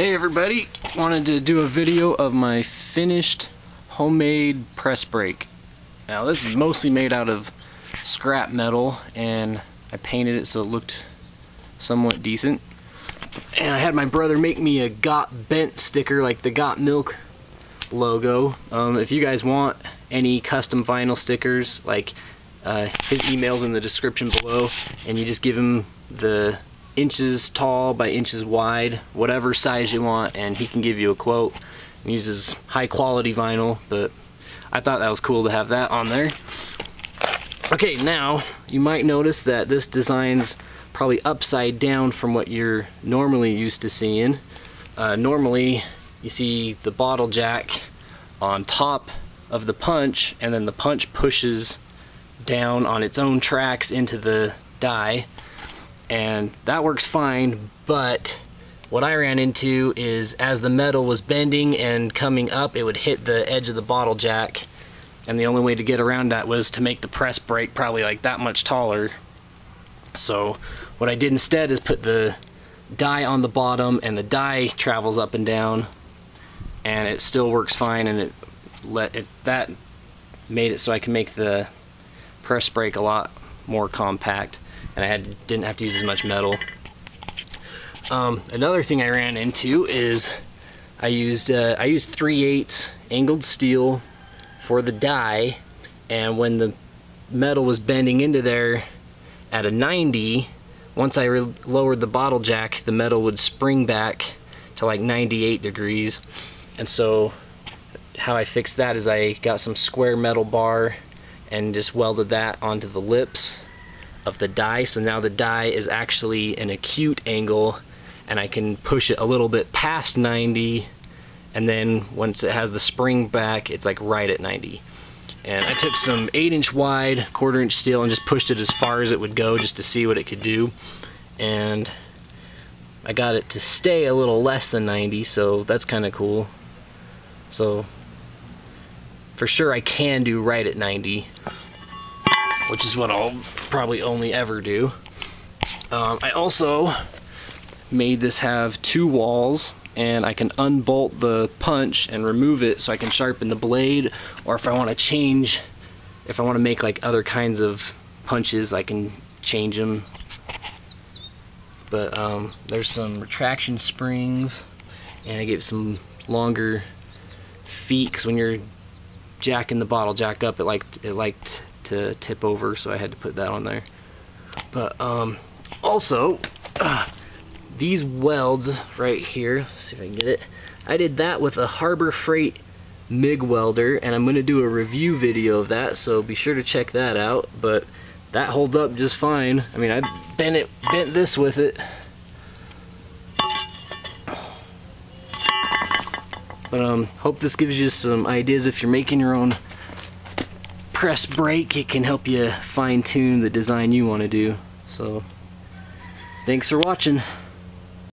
Hey everybody, wanted to do a video of my finished homemade press brake. Now this is mostly made out of scrap metal and I painted it so it looked somewhat decent. And I had my brother make me a Got Bent sticker like the Got Milk logo. Um, if you guys want any custom vinyl stickers, like uh, his email's in the description below and you just give him the inches tall by inches wide, whatever size you want, and he can give you a quote. He uses high quality vinyl, but I thought that was cool to have that on there. Okay, now you might notice that this design's probably upside down from what you're normally used to seeing. Uh, normally, you see the bottle jack on top of the punch, and then the punch pushes down on its own tracks into the die and that works fine but what I ran into is as the metal was bending and coming up it would hit the edge of the bottle jack and the only way to get around that was to make the press brake probably like that much taller. So what I did instead is put the die on the bottom and the die travels up and down and it still works fine and it let it that made it so I can make the press brake a lot more compact and I had didn't have to use as much metal. Um, another thing I ran into is I used uh, I used 3 8 angled steel for the die, and when the metal was bending into there at a 90, once I lowered the bottle jack, the metal would spring back to like 98 degrees, and so how I fixed that is I got some square metal bar and just welded that onto the lips of the die. So now the die is actually an acute angle and I can push it a little bit past 90 and then once it has the spring back it's like right at 90 and I took some 8 inch wide quarter inch steel and just pushed it as far as it would go just to see what it could do. And I got it to stay a little less than 90 so that's kinda cool. So for sure I can do right at 90 which is what I'll probably only ever do. Um, I also made this have two walls and I can unbolt the punch and remove it so I can sharpen the blade or if I want to change if I want to make like other kinds of punches I can change them but um, there's some retraction springs and I gave some longer feet because when you're jacking the bottle jack up it liked it liked to tip over, so I had to put that on there. But um, also, uh, these welds right here, see if I can get it. I did that with a Harbor Freight MIG welder, and I'm going to do a review video of that, so be sure to check that out. But that holds up just fine. I mean, I bent it, bent this with it. But um, hope this gives you some ideas if you're making your own press brake, it can help you fine tune the design you want to do. So, thanks for watching.